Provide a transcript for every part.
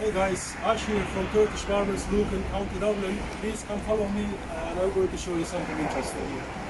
Hey guys, Ash here from Turkish Barbers, Lucan, County Dublin. Please come follow me uh, and I'm going to show you something interesting here.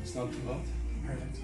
It's not too hot. Perfect.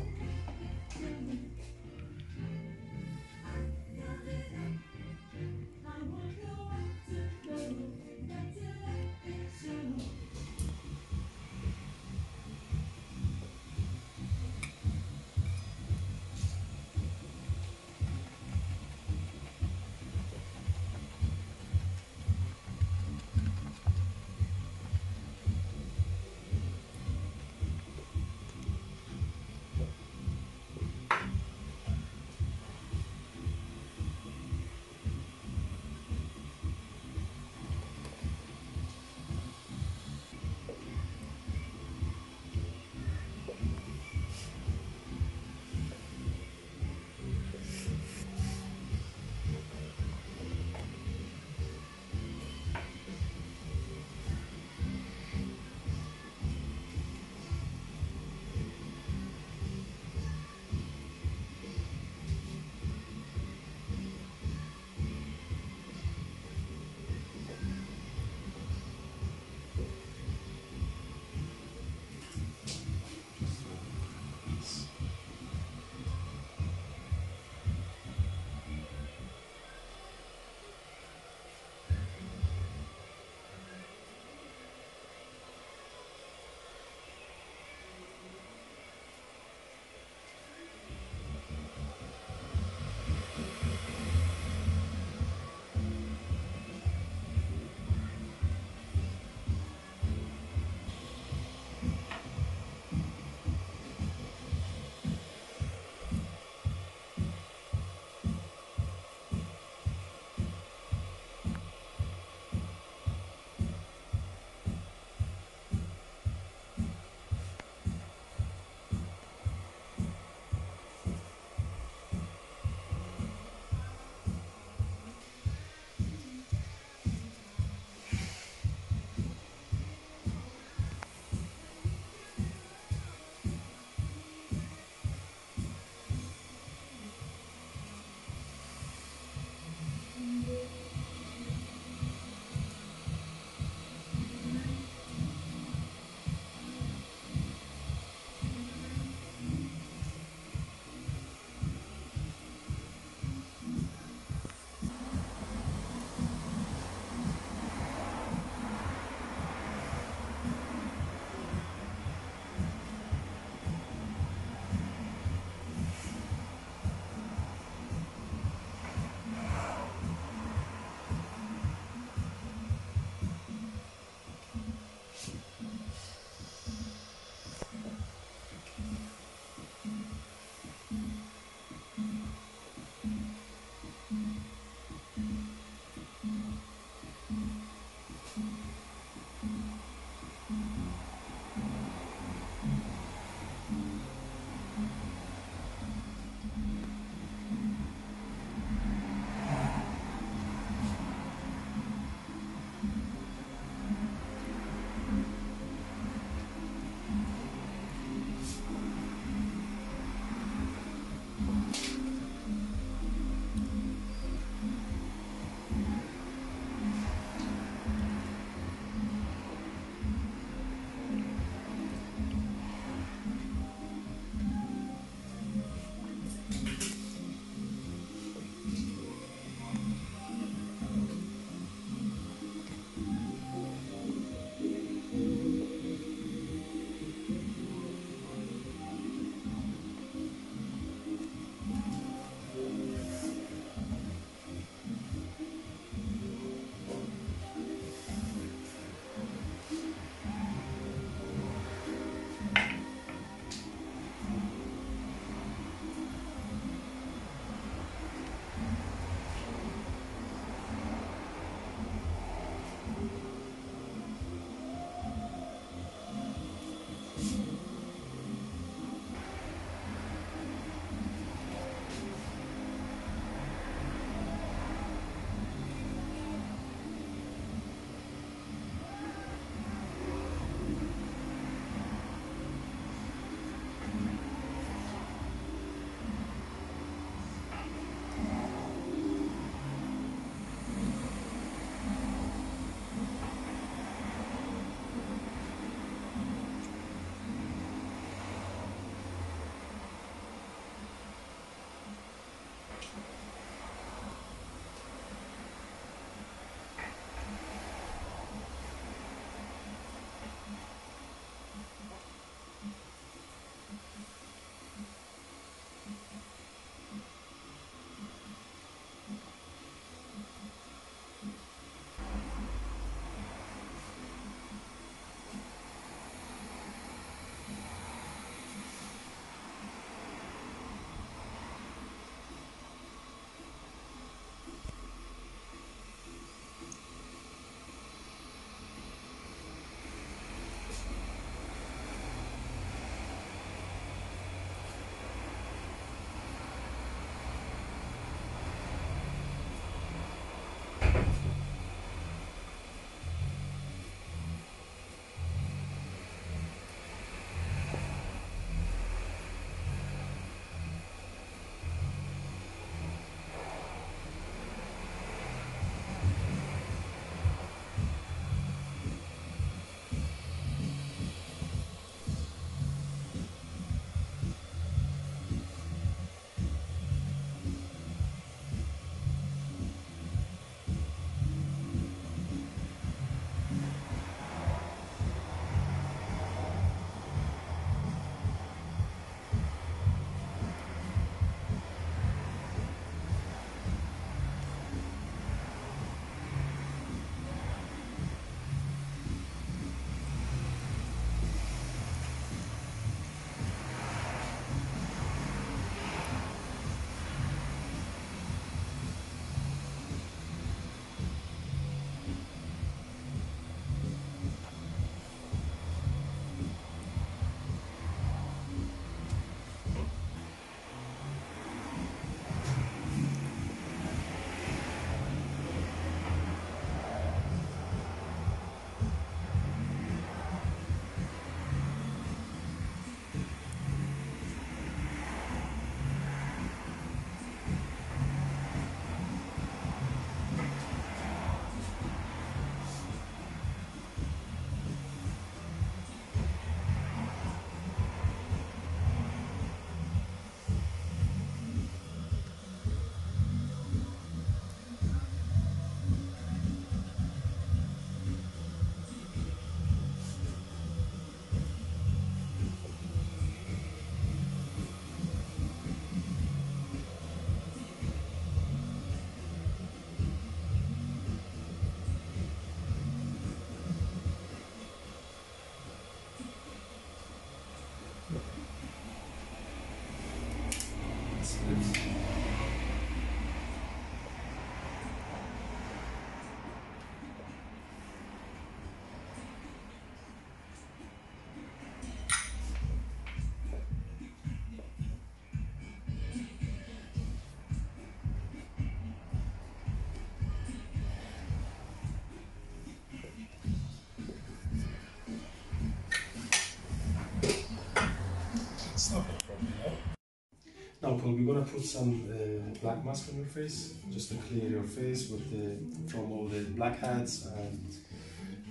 Paul, we're gonna put some uh, black mask on your face just to clear your face with the from all the blackheads and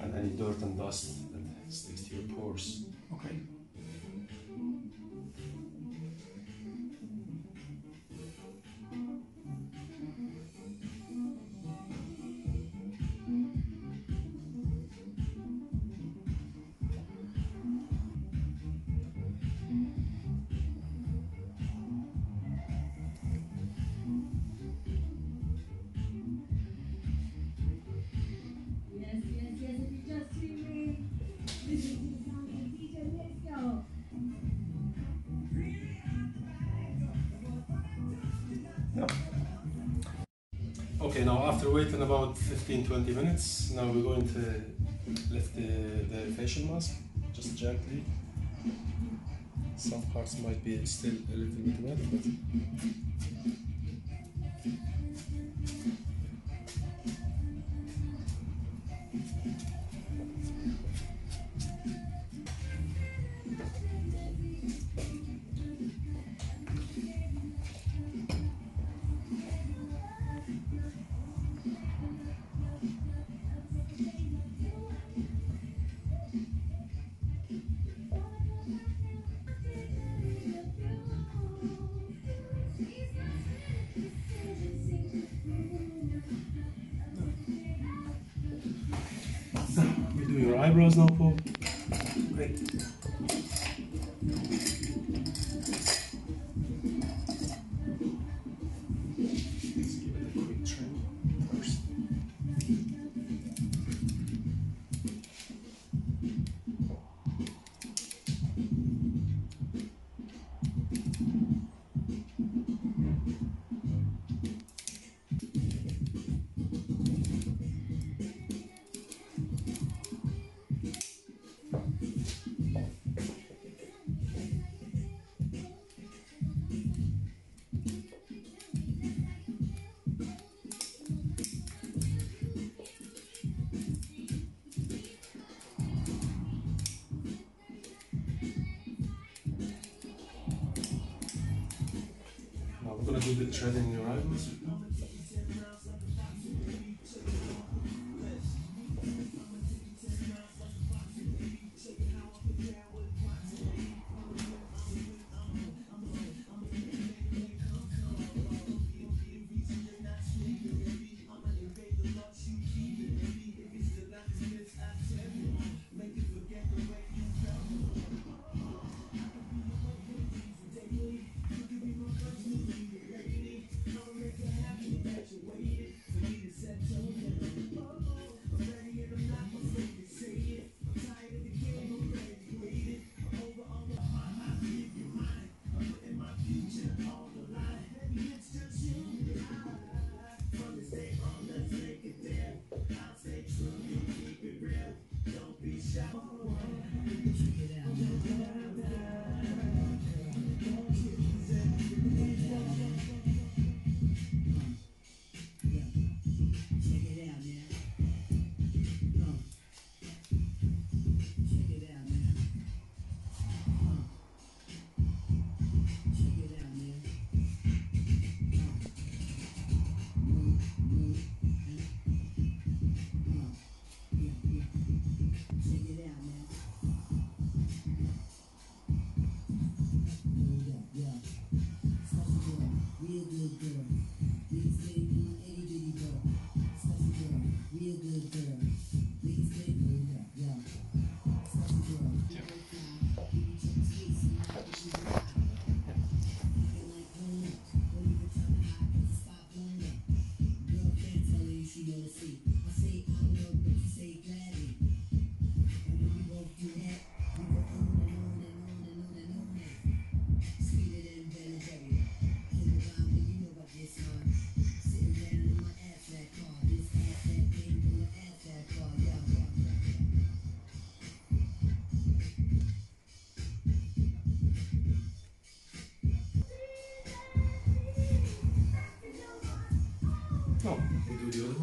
and any dirt and dust that sticks to your pores. Okay. After waiting about 15-20 minutes, now we're going to lift the, the facial mask just gently. Some parts might be still a little bit wet, but eyebrows now, Paul. Right. Treading your rivals? No, we do the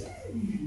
saved.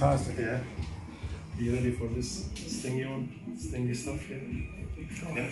fantastic. Yeah. Are you ready for this stingy one? Stingy stuff here? Yeah.